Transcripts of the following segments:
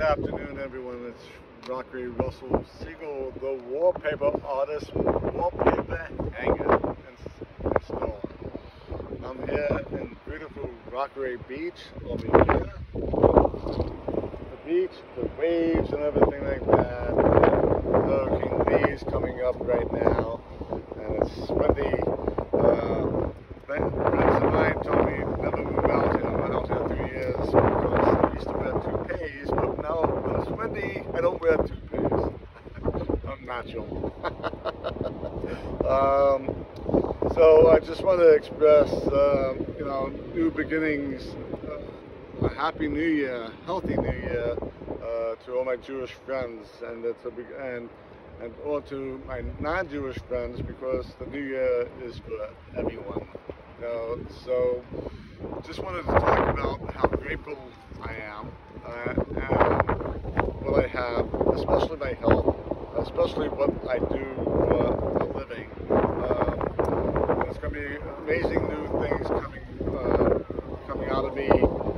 Good afternoon, everyone. It's Rockaway Russell Siegel, the wallpaper artist, wallpaper hanger and installer. I'm here in beautiful Rockaway Beach over here. The beach, the waves and everything like that. Lee is coming up right now, and it's windy. Uh, friends of mine told me never move out here. I'm out here three years because I used to wear toupees, but now when it's windy, I don't wear toupees. I'm natural. Um, so I just want to express, uh, you know, new beginnings, uh, a happy New Year, healthy New Year uh, to all my Jewish friends, and it's a and and all to my non-Jewish friends because the New Year is for everyone. You know, so just wanted to talk about how grateful I am uh, and what I have, especially my health, especially what I do for a living. Um, there's going to be amazing new things coming uh, coming out of me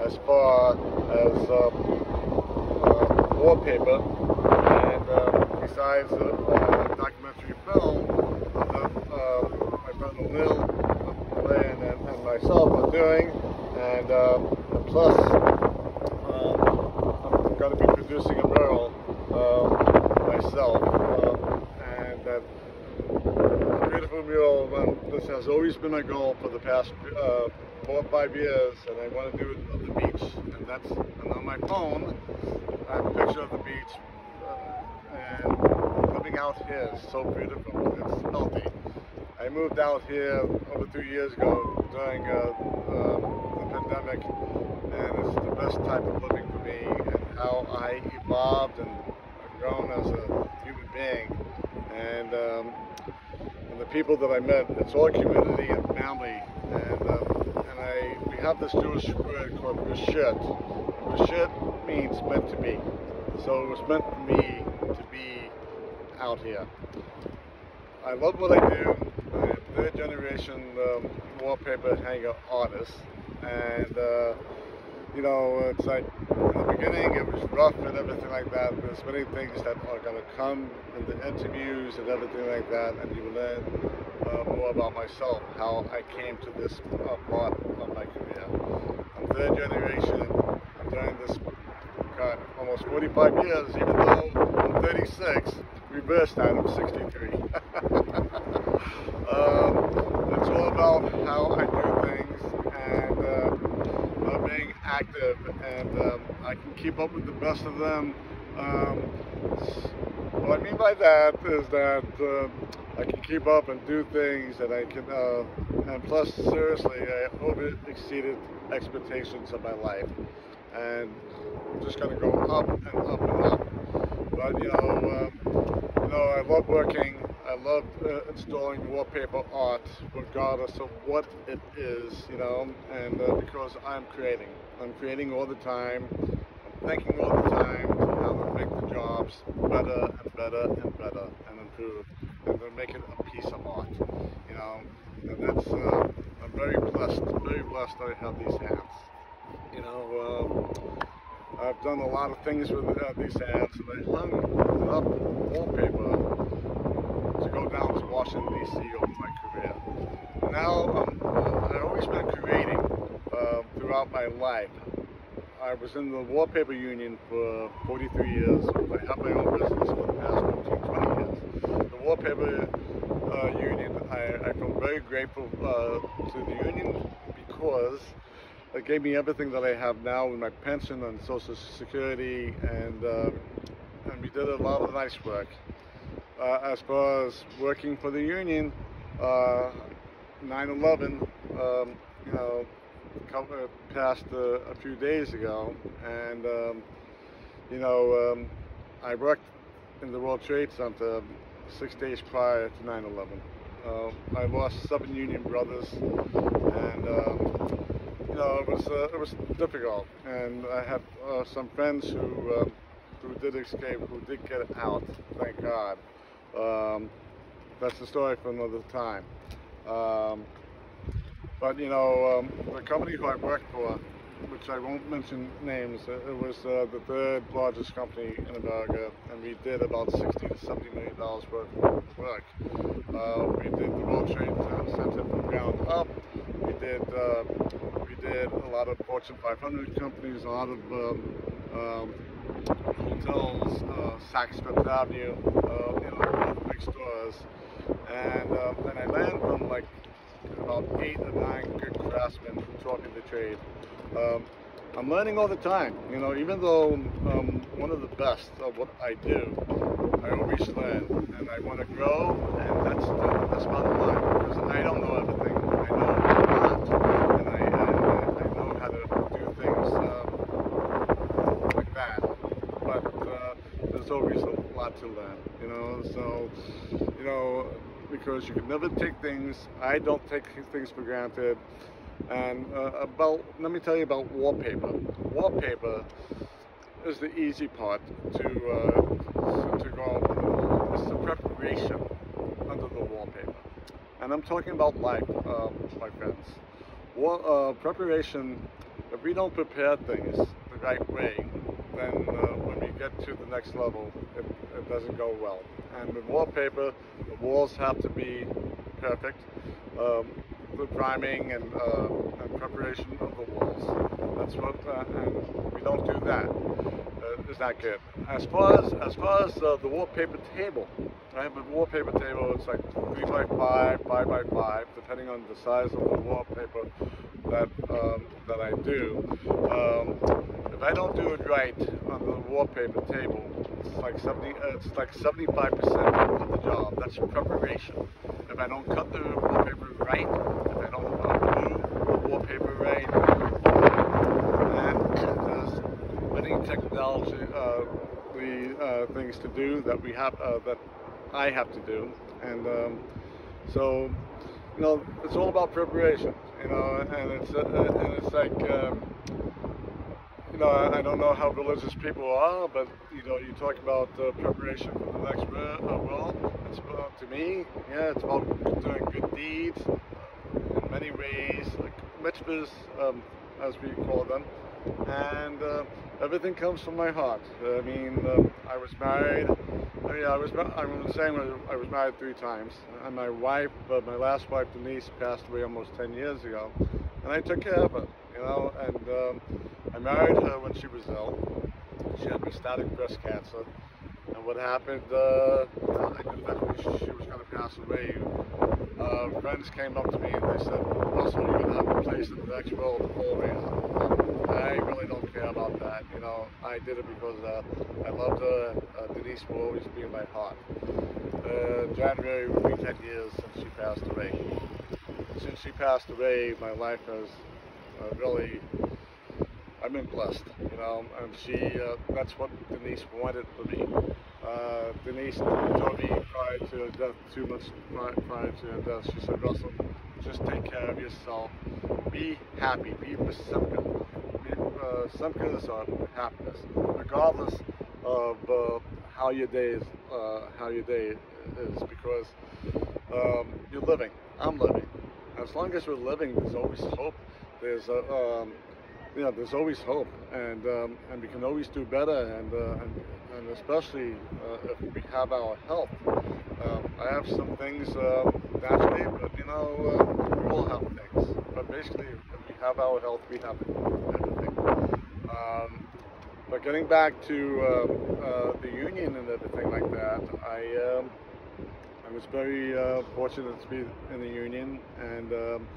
as far as um, uh, wallpaper. And uh, besides a uh, documentary film that uh, my friend Lil and, and, and myself are doing. And, um, plus um, I'm going to be producing a mural um, myself um, and that a beautiful mural and this has always been my goal for the past uh, four or five years and I want to do it on the beach and that's and on my phone I have a picture of the beach uh, and living out here is so beautiful it's healthy I moved out here over two years ago during uh, uh, the pandemic and it's the best type of living for me and how I evolved and grown as a human being and um, and the people that I met, it's all community and family. And um, and I we have this Jewish word called beshert. beshert means meant to be. So it was meant for me to be out here. I love what I do. I'm third generation um, wallpaper hanger artist. And uh, you know, it's like in the beginning it was rough and everything like that. There's many things that are going to come in the interviews and everything like that, and you learn uh, more about myself, how I came to this uh, part of my career. I'm third generation. I'm doing this, God, almost 45 years, even though I'm 36. Reverse that, I'm 63. um, it's all about how I do things and. Uh, uh, being active and um, I can keep up with the best of them. Um, what I mean by that is that uh, I can keep up and do things and I can, uh, and plus seriously, I over exceeded expectations of my life. And I'm just going to go up and up and up. But you know, um, you know, I love working. I love uh, installing wallpaper art, regardless of what it is, you know, and uh, because I'm creating. I'm creating all the time. I'm thinking all the time how to make the jobs better and better and better and improve and to make it a piece of art, you know. And that's, uh, I'm very blessed, very blessed that I have these hands. You know, um, I've done a lot of things with uh, these hands, and I hung up wallpaper to go down to Washington D.C. over my career. Now, um, I've always been creating uh, throughout my life. I was in the wallpaper union for 43 years. I have my own business for the past 15, 20 years. The wallpaper uh, union, I, I feel very grateful uh, to the union because it gave me everything that I have now with my pension and Social Security, and uh, and we did a lot of nice work. Uh, as far as working for the union, 9/11, um, you know, passed uh, a few days ago, and um, you know, um, I worked in the World Trade Center six days prior to 9/11. Uh, I lost seven Union brothers, and um, you know, it was uh, it was difficult, and I had uh, some friends who uh, who did escape, who did get out. Thank God. Um, that's a story for another time. Um, but you know, um, the company who I worked for which I won't mention names, it was uh, the third largest company in America, and we did about 60 to 70 million dollars worth of work. Uh, we did the World Trade Center from ground up. We did uh, we did a lot of Fortune 500 companies, a lot of um, um, hotels, uh, Saks Fifth Avenue, uh, you know, stores, and um, and I learned from like about eight or nine good craftsmen from talking the trade. Um, I'm learning all the time, you know, even though I'm one of the best of what I do, I always learn and I want to grow and that's that's bottom line because I don't know everything. I know a lot and I, I, I know how to do things um, like that. But uh, there's always to learn, you know, so, you know, because you can never take things, I don't take things for granted. And uh, about, let me tell you about wallpaper. Wallpaper is the easy part to, uh, to go, it's the preparation under the wallpaper. And I'm talking about life, uh, my friends. Wall, uh, preparation, if we don't prepare things the right way, then get to the next level, it, it doesn't go well. And with wallpaper, the walls have to be perfect. Um, the priming and, uh, and, preparation of the walls. That's what, uh, and we don't do that. Uh, it's not good. As far as as far as uh, the wallpaper table, I have a wallpaper table. It's like three by five, five by five, depending on the size of the wallpaper that um, that I do. Um, if I don't do it right on the wallpaper table, it's like 70, uh, it's like 75% of the job. That's preparation. If I don't cut the wallpaper right, if I don't uh, glue the wallpaper right, and there's many technology, uh, the uh, things to do that we have, uh, that I have to do, and um, so you know, it's all about preparation, you know, and it's uh, and it's like. Um, you know, I, don't know how religious people are, but you know, you talk about uh, preparation for the next world. It's about, to me, yeah, it's about doing good deeds in many ways, like mitzvahs, um, as we call them, and uh, everything comes from my heart. I mean, uh, I was married. I mean, I was I'm saying I was married three times, and my wife, uh, my last wife Denise, passed away almost 10 years ago, and I took care of her, you know, and. Um, I married her when she was ill. She had metastatic breast cancer. And what happened, uh, I knew that she was going to pass away. Uh, friends came up to me and they said, Russell, you're going to have a place in the next world for me. I really don't care about that. You know, I did it because uh, I loved her. Uh, Denise will always be in my heart. Uh, January will be 10 years since she passed away. Since she passed away, my life has uh, really I've been blessed, you know, and she, uh, that's what Denise wanted for me. Uh, Denise told me prior to her death, two months prior to her death, she said, Russell, just take care of yourself. Be happy. Be Simcha. Be, uh, is uh, happiness, regardless of uh, how your day is, uh, how your day is, because um, you're living. I'm living. As long as we're living, there's always hope. There's a, um, you know, there's always hope, and um, and we can always do better, and uh, and, and especially uh, if we have our health. Um, I have some things uh, naturally, but you know, uh, we all have things. But basically, if we have our health, we have everything. Um, but getting back to uh, uh, the union and everything like that, I um, I was very fortunate to be in the union, and um,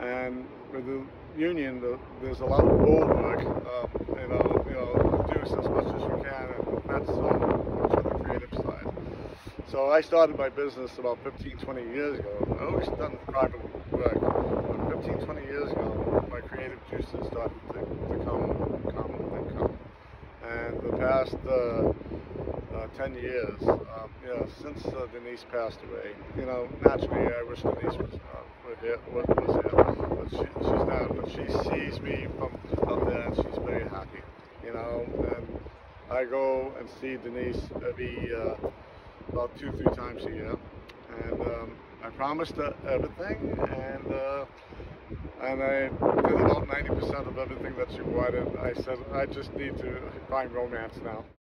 and with the union, the, there's a lot of board work. Um, you know, you know, do as much as you can, and that's for the creative side. So I started my business about 15, 20 years ago. I always done private work, but 15, 20 years ago, my creative juices started to, to come, come, and come. And the past uh, uh, 10 years, um, since uh, Denise passed away, you know, naturally I wish Denise was, uh, was here, but she, she's not, but she sees me from up there and she's very happy, you know, and I go and see Denise every, uh, about two, three times a year, and um, I promised uh, everything, and uh, and I did about 90% of everything that she wanted. I said I just need to find romance now.